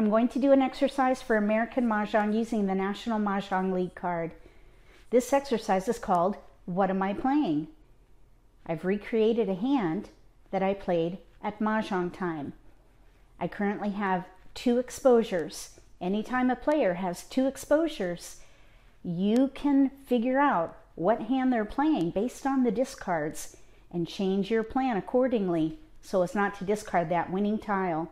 I'm going to do an exercise for American Mahjong using the National Mah Jongg League card. This exercise is called What Am I Playing? I've recreated a hand that I played at Mahjong time. I currently have two exposures. Anytime a player has two exposures, you can figure out what hand they're playing based on the discards and change your plan accordingly so as not to discard that winning tile.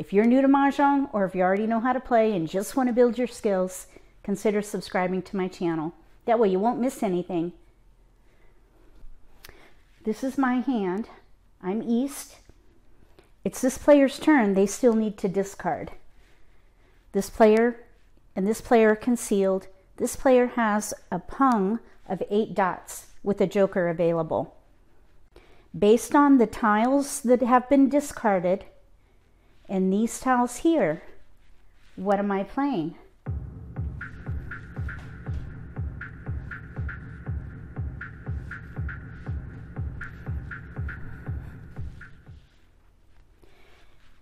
If you're new to Mahjong or if you already know how to play and just want to build your skills, consider subscribing to my channel. That way you won't miss anything. This is my hand. I'm east. It's this player's turn. They still need to discard. This player and this player are concealed. This player has a pung of eight dots with a joker available. Based on the tiles that have been discarded, and these tiles here, what am I playing?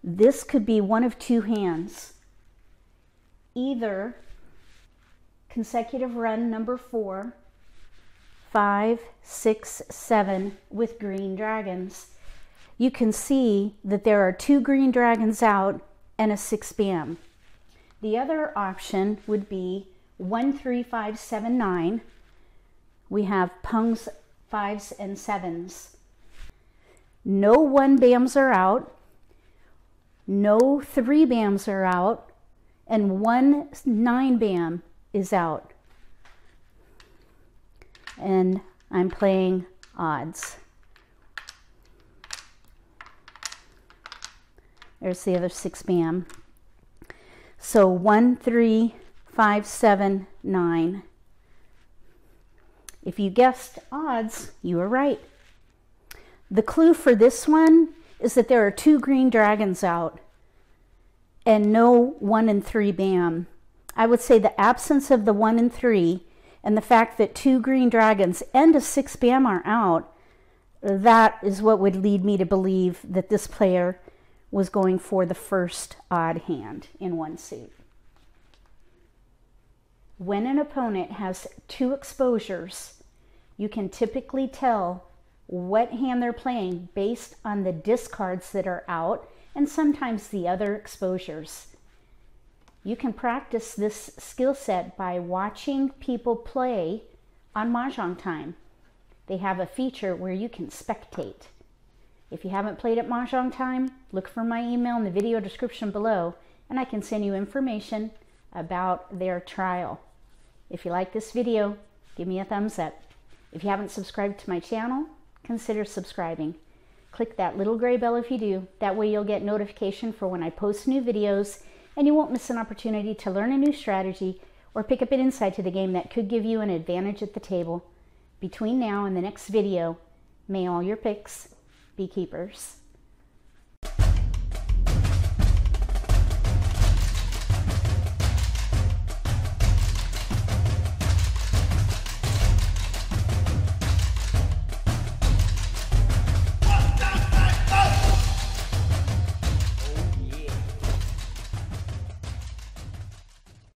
This could be one of two hands. Either consecutive run number four, five, six, seven with green dragons you can see that there are two green dragons out and a six bam. The other option would be one, three, five, seven, nine. We have pungs, fives, and sevens. No one bams are out. No three bams are out. And one nine bam is out. And I'm playing odds. There's the other 6 bam. So 1, 3, 5, 7, 9. If you guessed odds, you were right. The clue for this one is that there are two green dragons out and no 1 and 3 bam. I would say the absence of the 1 and 3 and the fact that two green dragons and a 6 bam are out, that is what would lead me to believe that this player was going for the first odd hand in one suit. When an opponent has two exposures, you can typically tell what hand they're playing based on the discards that are out and sometimes the other exposures. You can practice this skill set by watching people play on Mahjong Time. They have a feature where you can spectate. If you haven't played at Mahjong Time, look for my email in the video description below and I can send you information about their trial. If you like this video, give me a thumbs up. If you haven't subscribed to my channel, consider subscribing. Click that little gray bell if you do. That way you'll get notification for when I post new videos and you won't miss an opportunity to learn a new strategy or pick up an insight to the game that could give you an advantage at the table. Between now and the next video, may all your picks beekeepers.